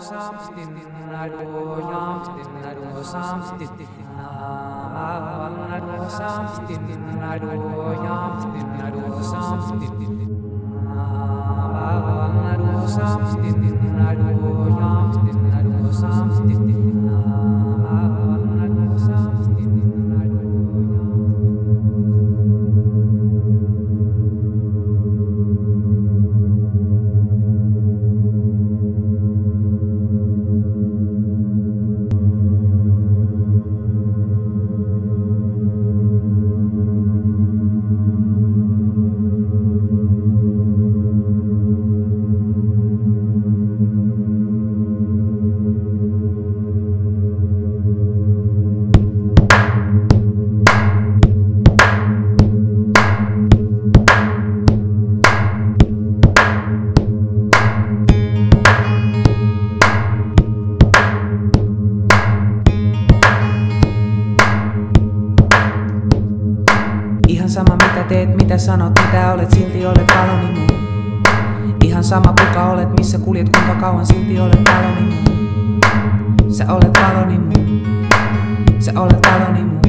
samstin naro yamstin samstin samstin mitä sanot, mitä olet, silti olet valoni mun. Ihan sama kuka olet, missä kuljet, kuinka kauan, silti olet valoni mun. Sä olet valoni mun. Sä olet valoni mun.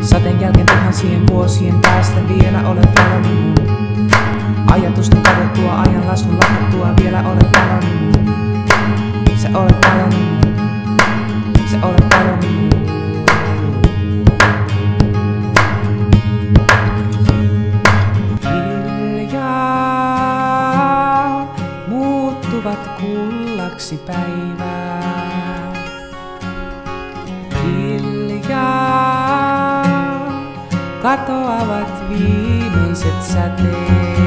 Sateen jälkeen tuhansien vuosien päästä vielä olet valoni mun. Ajatusten kadottua, ajan laskun lakattua, vielä olet valoni mun. Sä olet valoni mun. Se olet valoni mun. κάτω από τη μεσέτσατε.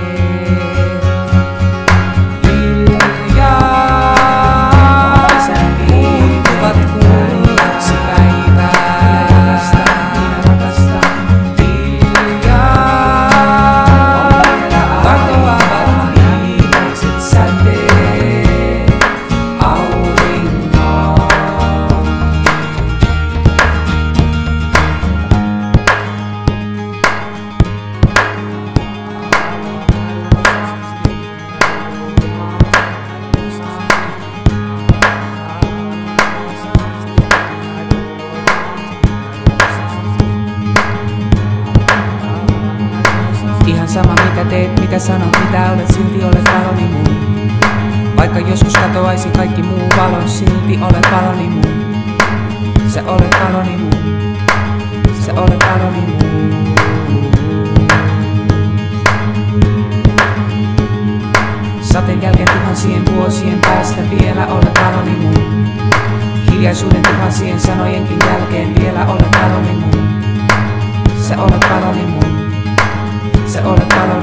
Ihan sama mitä teet, mitä sanot, mitä olet, silti olet valoni mun. Vaikka joskus katoaisi kaikki muu valo, silti olet valoni mun. Sä olet valoni mun. Sä olet valoni mun. Sateen jälkeen tuhansien vuosien päästä vielä olet valoni mun. Hiljaisuuden tuhansien sanojenkin jälkeen vielä olet valoni mun. Sä olet. Sä olet valoni mun.